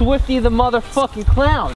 Swifty the motherfucking clown.